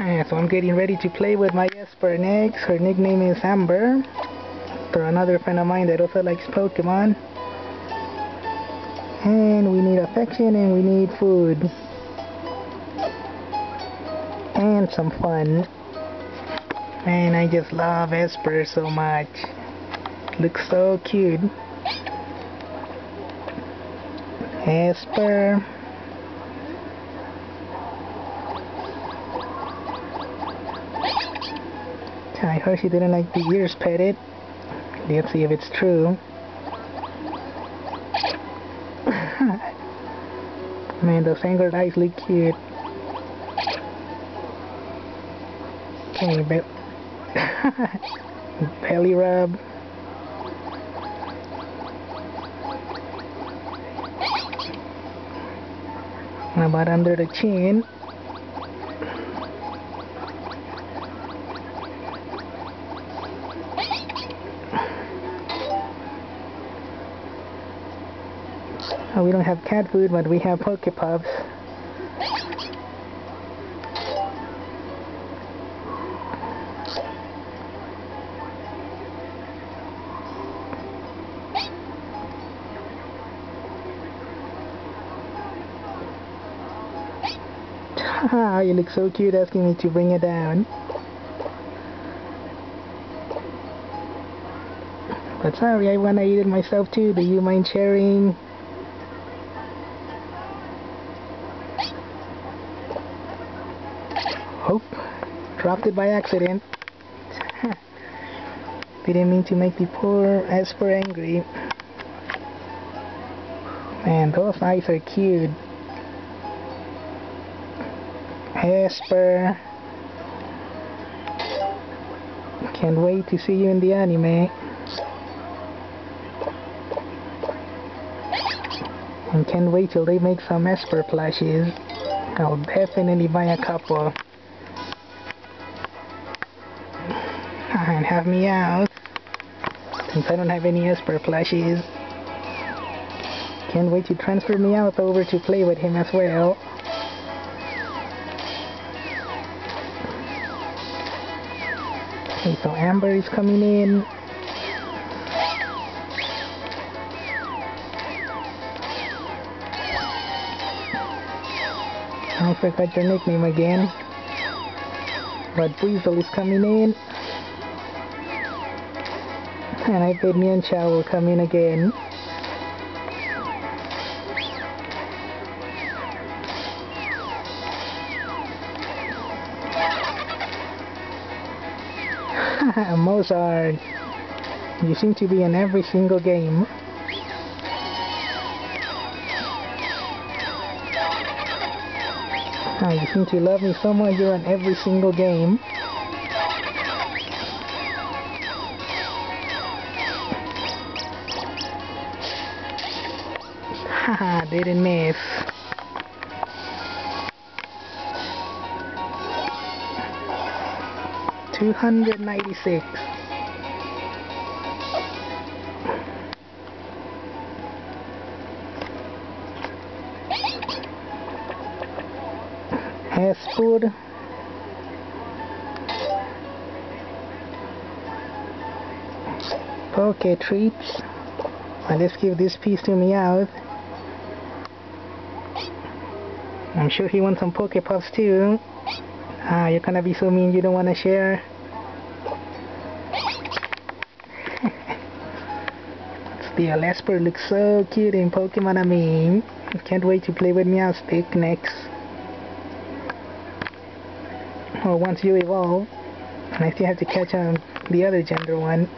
So I'm getting ready to play with my Espurr next. Her nickname is Amber. For another friend of mine that also likes Pokemon. And we need affection and we need food. And some fun. And I just love Espurr so much. Looks so cute. Espurr. I heard she didn't like the ears petted. Let's see if it's true. Man, those angled eyes look cute. Okay, be belly rub. About under the chin. Oh, we don't have cat food, but we have Pokepuffs. Haha, you look so cute asking me to bring it down. But sorry, I wanna eat it myself too. Do you mind sharing? Oh, dropped it by accident. Didn't mean to make the poor Espurr angry. Man, those eyes are cute. Espurr. Can't wait to see you in the anime. And can't wait till they make some Espurr plushies. I'll definitely buy a couple. Have me out. Since I don't have any Espurr plushes. Can't wait to transfer me out over to play with him as well. Okay, so Amber is coming in. I forgot your nickname again. But Weasel is coming in. And I bet Mienshao will come in again. Mozart, you seem to be in every single game. Oh, you seem to love me so much you're in every single game. Haha, didn't miss. Two hundred ninety six. Has food. Okay, treats. Well, let's give this piece to Meowth. I'm sure he wants some Pokepuffs too. Ah, you're gonna be so mean you don't wanna share. Still, Espurr looks so cute in Pokemon Amie. Can't wait to play with Meowstic next. Or once you evolve. And I still have to catch on the other gender one.